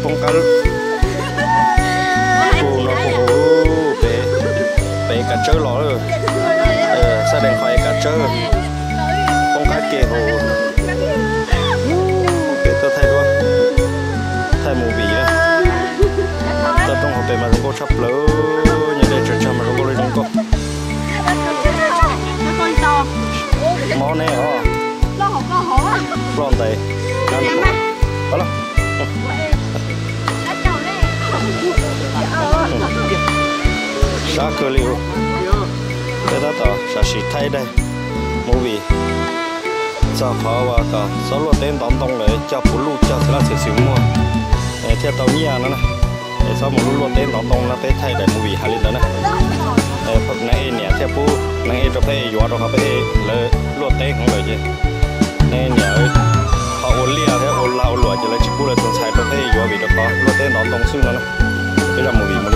e pong kal cô nó cô bé bé cả chơi lỏ rồi. Ờ sao đèn khoai cả chơi pong cá kề hồ. Bé tôi thay quá thay mù vị đó tôi trong học bé mà cô sắp lỡ nhà đây chơi chơi mà cô lên cô món này hả? Lon đây ăn đó là cá cơ liu cái đó tao là xịt thay đây? Mua vì cho khó và cả số lượng đến đóng tông để cho phụ lu cho là sử dụng mua? Để theo tàu nhà nó này để sau một lúc đến đóng tông là tới thay để mua vì hà linh đó này để phần này nhẹ theo phụ này cho phải gió đó phải là luôn tới không được chứ. Này nhẹ họ ôn lia theo ôn lao lụa chỉ là chỉ phụ là từng xài cho phải gió vì đó có luôn tới đóng tông xương đó này bây giờ mua vì